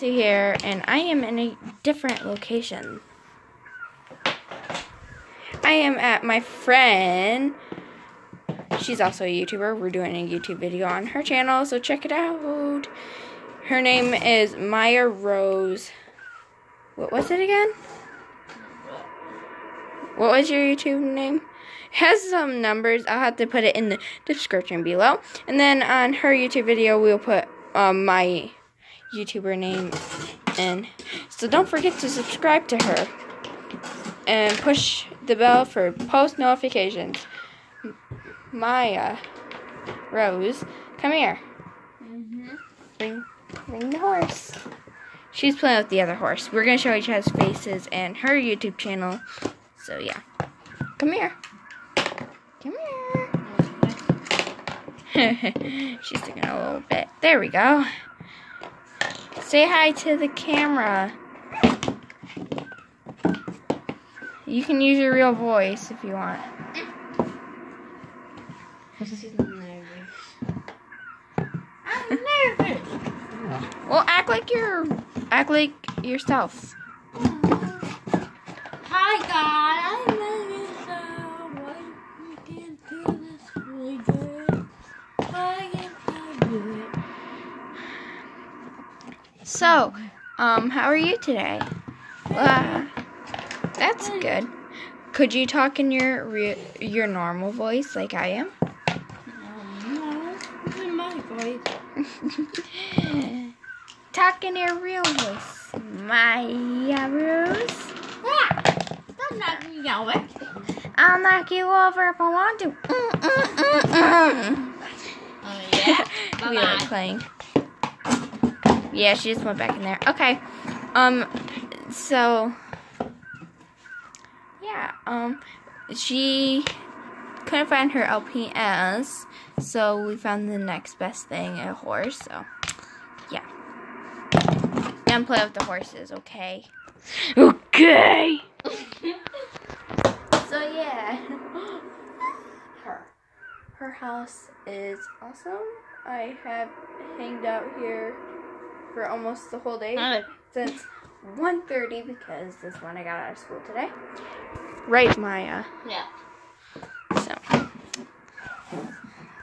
to here and I am in a different location. I am at my friend. She's also a YouTuber. We're doing a YouTube video on her channel, so check it out. Her name is Mya Rose. What was it again? What was your YouTube name? It has some numbers. I'll have to put it in the description below. And then on her YouTube video, we'll put um, my YouTuber name in. So don't forget to subscribe to her and push the bell for post notifications. Mya Rose, come here. Mm-hmm. Bring, bring the horse. She's playing with the other horse. We're gonna show each other's faces and her YouTube channel. So yeah, come here. Come here. She's taking a little bit. There we go. Say hi to the camera. You can use your real voice if you want. I'm nervous. Well, act like you're act like yourself. Hi, God. I'm nervous. Why you can't do this really good? Why can't I do it? So, um, how are you today? Uh, that's good. Could you talk in your re- your normal voice like I am? No, this my voice. talk in your real voice, my Rose. Ah, don't knock me over. I'll knock you over if I want to. Mm, mm, mm, mm. Oh, yeah. we are playing. Yeah, she just went back in there. Okay. Um. So. Yeah. Um. She couldn't find her LPS, so we found the next best thing, a horse. So, yeah. And play with the horses, okay? Okay. so yeah. her. Her house is awesome. I have hanged out here for almost the whole day Hi. since 1.30 because this one I got out of school today. Right, Mya. Yeah. So,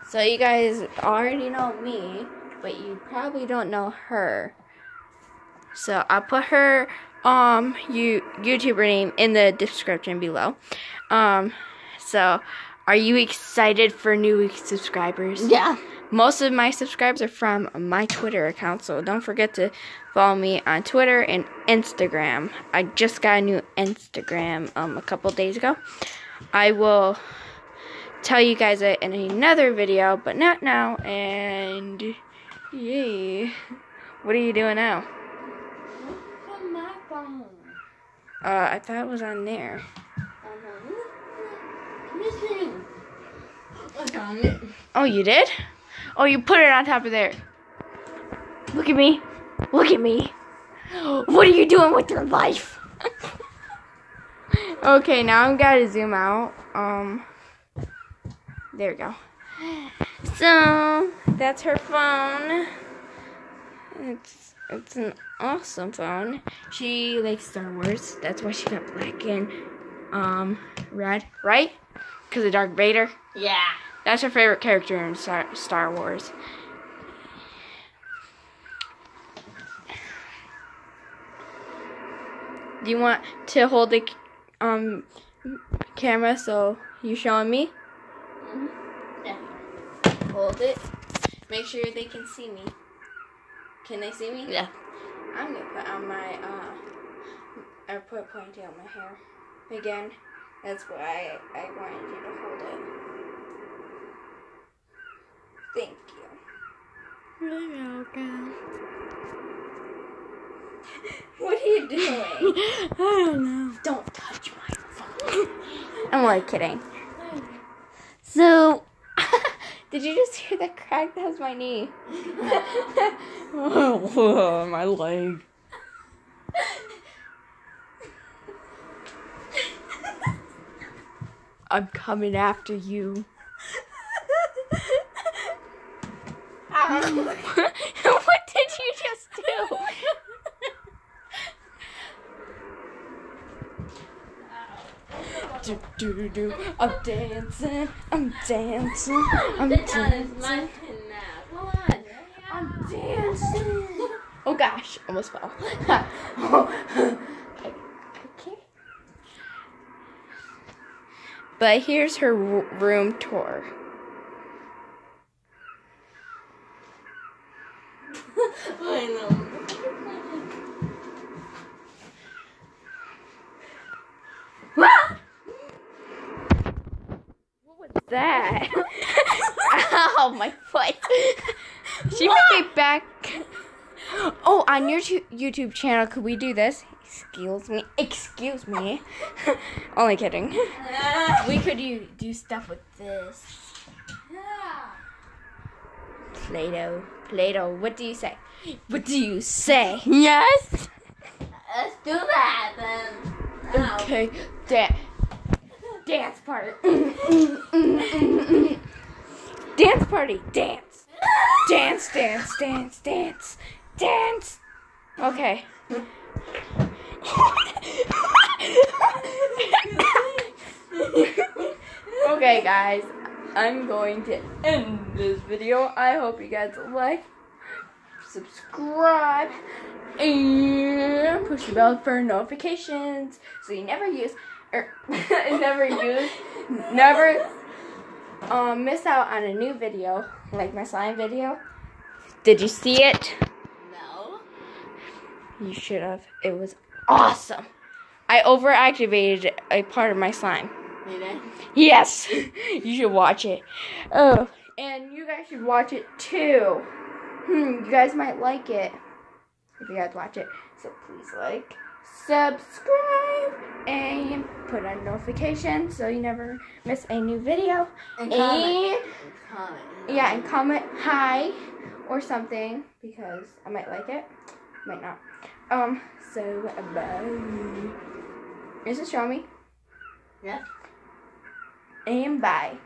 so you guys already know me, but you probably don't know her. So I'll put her um you YouTuber name in the description below. Um, so are you excited for new subscribers? Yeah. Most of my subscribers are from my Twitter account, so don't forget to follow me on Twitter and Instagram. I just got a new Instagram um, a couple days ago. I will tell you guys it in another video, but not now. And yay. What are you doing now? From my phone. Uh, I thought it was on there. Missing. I found it. Oh, you did? Oh, you put it on top of there. Look at me. Look at me. What are you doing with your life? okay, now I'm gotta zoom out. Um, there we go. So that's her phone. It's it's an awesome phone. She likes Star Wars. That's why she got black and um red, right? Because of Dark Vader. Yeah. That's her favorite character in Star, Star Wars. Do you want to hold the um camera so you showing me? Yeah. Hold it. Make sure they can see me. Can they see me? Yeah. I'm gonna put on my uh I put ponytail in my hair. Again, that's why I, I wanted you to hold it. What are you doing? I don't know. Don't touch my phone. I'm only kidding. So, did you just hear that crack? That was my knee. my leg. I'm coming after you. what did you just do? do do do. I'm dancing. I'm dancing. I'm dancing. I'm dancing. Oh gosh, almost fell. okay. But here's her room tour. That? Ow, oh my foot. she might be back. Oh, on your tu- YouTube channel, could we do this? Excuse me. Excuse me. Only kidding. We could do, do stuff with this. Play-Doh. Play-Doh. What do you say? What do you say? Yes. Let's do that then. Okay. Da- dance party. dance party. Dance. Dance, dance, dance, dance, dance. Okay. okay, guys. I'm going to end this video. I hope you guys like, subscribe, and push the bell for notifications so you never use or never use never um miss out on a new video like my slime video. Did you see it? No. You should have. It was awesome. I overactivated a part of my slime. Did I? Yes, you should watch it. Oh, and you guys should watch it too. Hmm, you guys might like it if you guys watch it. So please like, subscribe, and put on notifications so you never miss a new video. And And comment. Comment. yeah, and comment hi or something because I might like it, might not. Um, so bye. Is it show me? Yeah. And bye.